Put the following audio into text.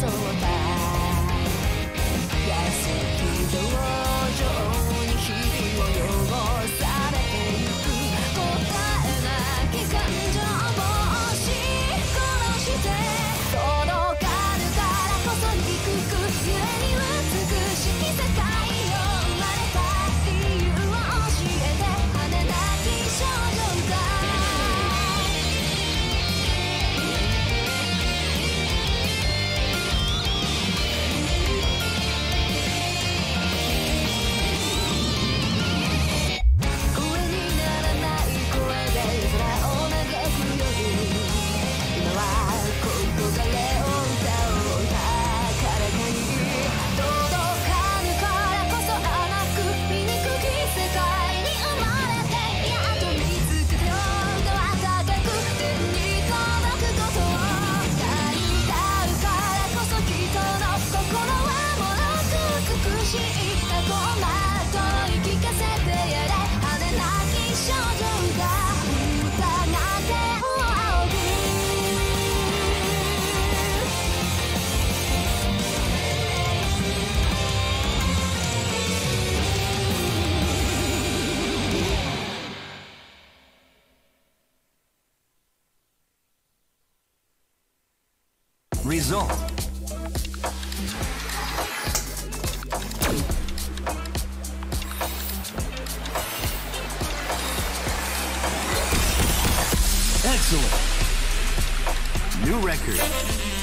soul. result. Excellent. New record.